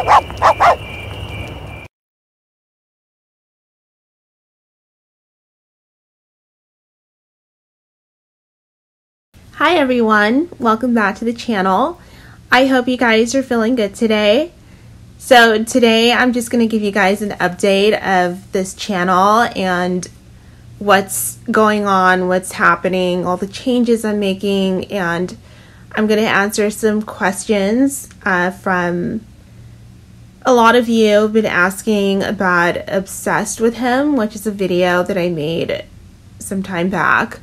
Hi everyone, welcome back to the channel. I hope you guys are feeling good today. So today I'm just going to give you guys an update of this channel and what's going on, what's happening, all the changes I'm making, and I'm going to answer some questions uh, from a lot of you have been asking about Obsessed with Him, which is a video that I made some time back,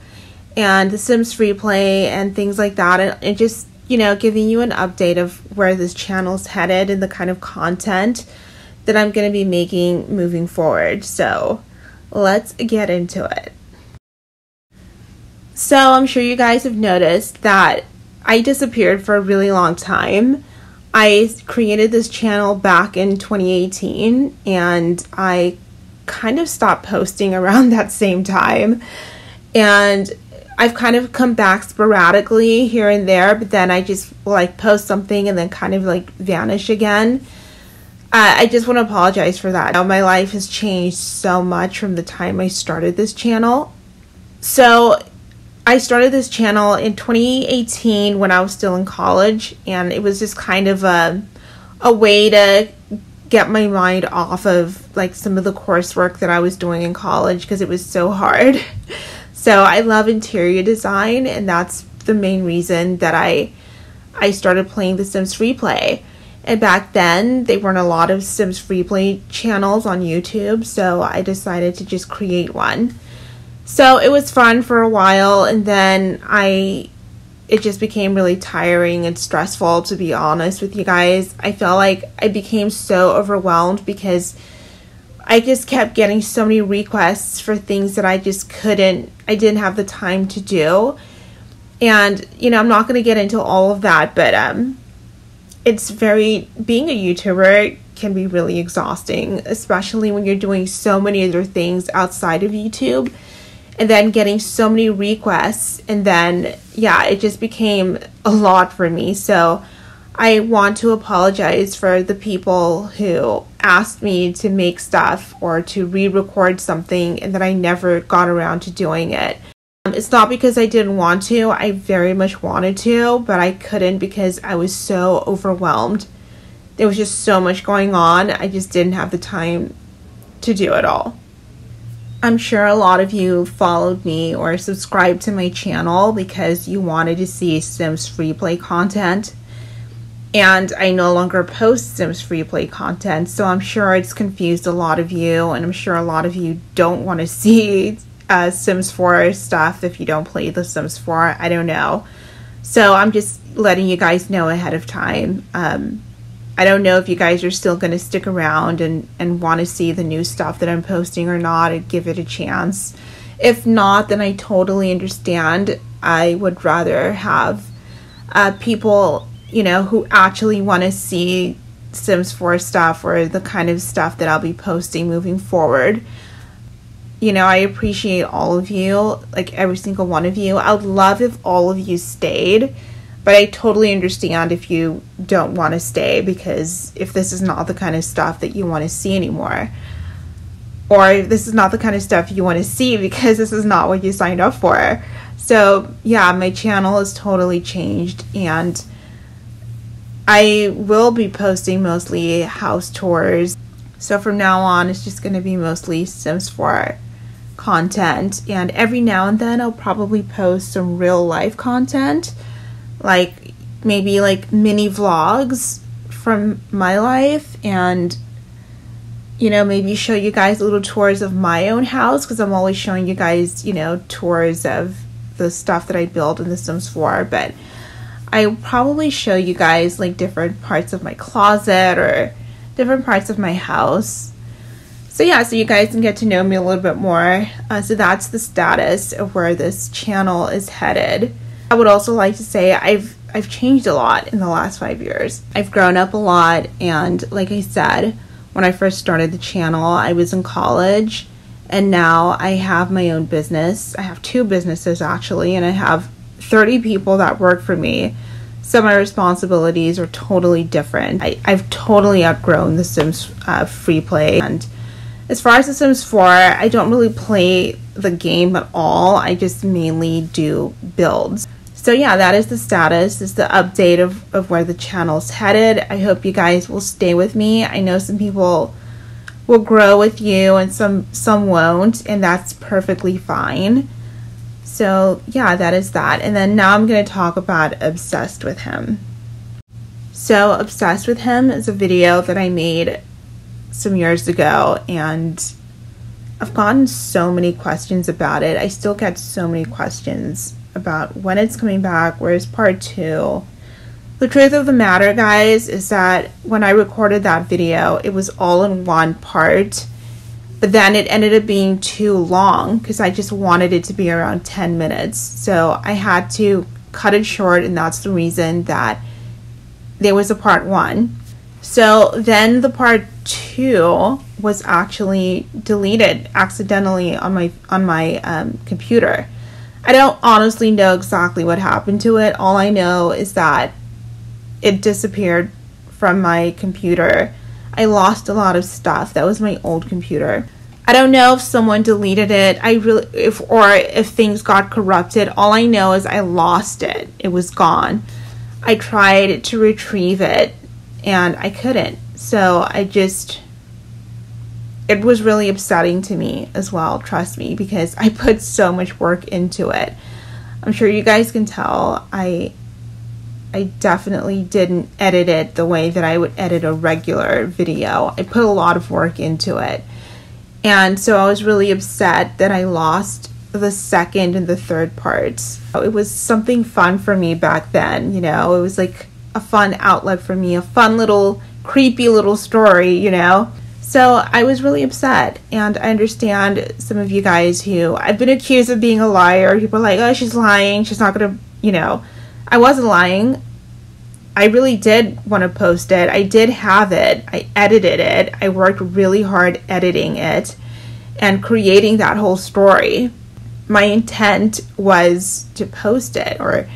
and The Sims Free Play and things like that, and, and just, you know, giving you an update of where this channel's headed and the kind of content that I'm going to be making moving forward. So, let's get into it. So, I'm sure you guys have noticed that I disappeared for a really long time. I created this channel back in 2018 and I kind of stopped posting around that same time. And I've kind of come back sporadically here and there, but then I just like post something and then kind of like vanish again. Uh, I just want to apologize for that. Now, my life has changed so much from the time I started this channel. So, I started this channel in 2018 when I was still in college, and it was just kind of a, a way to get my mind off of like some of the coursework that I was doing in college because it was so hard. So I love interior design, and that's the main reason that I I started playing The Sims Free Play. And back then, there weren't a lot of Sims Free Play channels on YouTube, so I decided to just create one. So it was fun for a while, and then I it just became really tiring and stressful to be honest with you guys. I felt like I became so overwhelmed because I just kept getting so many requests for things that I just couldn't, I didn't have the time to do. And, you know, I'm not going to get into all of that, but um, it's very, being a YouTuber can be really exhausting, especially when you're doing so many other things outside of YouTube and then getting so many requests. And then, yeah, it just became a lot for me. So, I want to apologize for the people who asked me to make stuff or to re record something and that I never got around to doing it. Um, it's not because I didn't want to, I very much wanted to, but I couldn't because I was so overwhelmed. There was just so much going on, I just didn't have the time to do it all. I'm sure a lot of you followed me or subscribed to my channel because you wanted to see Sims free play content and I no longer post Sims free play content, so I'm sure it's confused a lot of you, and I'm sure a lot of you don't want to see uh, Sims 4 stuff if you don't play The Sims 4. I don't know. So I'm just letting you guys know ahead of time. Um, I don't know if you guys are still going to stick around and, and want to see the new stuff that I'm posting or not and give it a chance. If not, then I totally understand. I would rather have uh, people you know, who actually want to see Sims 4 stuff or the kind of stuff that I'll be posting moving forward. You know, I appreciate all of you, like every single one of you. I would love if all of you stayed, but I totally understand if you don't want to stay because if this is not the kind of stuff that you want to see anymore, or if this is not the kind of stuff you want to see because this is not what you signed up for. So, yeah, my channel has totally changed and I will be posting mostly house tours. So from now on, it's just going to be mostly Sims 4 content. And every now and then, I'll probably post some real life content, like maybe like mini vlogs from my life and you know maybe show you guys little tours of my own house because i'm always showing you guys you know tours of the stuff that i build in the sims 4 but I probably show you guys like different parts of my closet or different parts of my house. So yeah, so you guys can get to know me a little bit more. Uh, so that's the status of where this channel is headed. I would also like to say I've I've changed a lot in the last five years. I've grown up a lot, and like I said, when I first started the channel, I was in college, and now I have my own business. I have two businesses actually, and I have 30 people that work for me. of my responsibilities are totally different. I, I've totally outgrown The Sims uh, free play. And as far as The Sims 4, I don't really play the game at all. I just mainly do builds. So yeah, that is the status. Is the update of, of where the channel's headed. I hope you guys will stay with me. I know some people will grow with you and some some won't, and that's perfectly fine. So, yeah, that is that. And then now I'm going to talk about Obsessed with Him. So, Obsessed with Him is a video that I made some years ago, and I've gotten so many questions about it. I still get so many questions about when it's coming back, where's part two. The truth of the matter, guys, is that when I recorded that video, it was all in one part but then it ended up being too long because I just wanted it to be around 10 minutes. So I had to cut it short, and that's the reason that there was a part one. So then the part two was actually deleted accidentally on my on my um, computer. I don't honestly know exactly what happened to it. All I know is that it disappeared from my computer I lost a lot of stuff. That was my old computer. I don't know if someone deleted it. I really if or if things got corrupted. All I know is I lost it. It was gone. I tried to retrieve it and I couldn't. So I just it was really upsetting to me as well, trust me, because I put so much work into it. I'm sure you guys can tell I I definitely didn't edit it the way that I would edit a regular video. I put a lot of work into it. And so I was really upset that I lost the second and the third parts. It was something fun for me back then, you know, it was like a fun outlet for me, a fun little, creepy little story, you know. So I was really upset, and I understand some of you guys who I've been accused of being a liar. People are like, oh, she's lying, she's not gonna, you know. I wasn't lying. I really did want to post it. I did have it. I edited it. I worked really hard editing it and creating that whole story. My intent was to post it, or,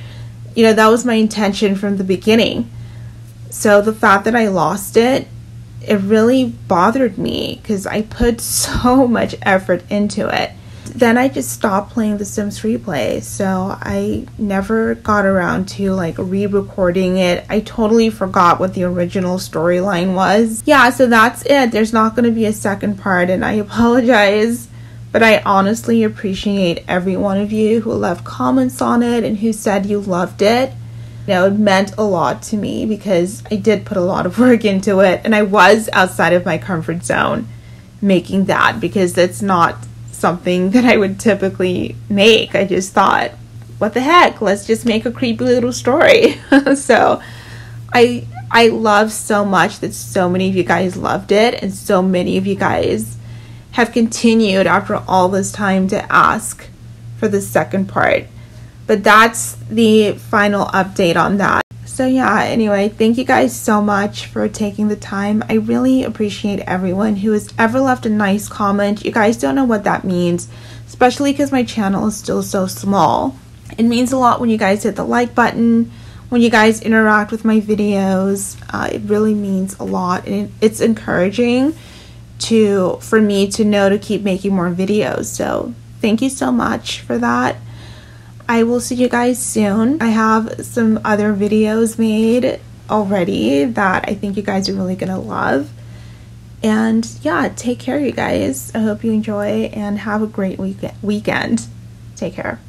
you know, that was my intention from the beginning. So the fact that I lost it, it really bothered me because I put so much effort into it then I just stopped playing The Sims Free Play, so I never got around to like re-recording it. I totally forgot what the original storyline was. Yeah, so that's it. There's not going to be a second part, and I apologize. But I honestly appreciate every one of you who left comments on it and who said you loved it. You know, it meant a lot to me because I did put a lot of work into it and I was outside of my comfort zone making that because that's not something that I would typically make. I just thought, what the heck? Let's just make a creepy little story. so I I love so much that so many of you guys loved it and so many of you guys have continued after all this time to ask for the second part. But that's the final update on that. So, yeah, anyway, thank you guys so much for taking the time. I really appreciate everyone who has ever left a nice comment. You guys don't know what that means, especially because my channel is still so small. It means a lot when you guys hit the like button, when you guys interact with my videos. Uh, it really means a lot, and it's encouraging to for me to know to keep making more videos. So, thank you so much for that. I will see you guys soon. I have some other videos made already that I think you guys are really gonna love. And yeah, take care, you guys. I hope you enjoy and have a great week- weekend. Take care.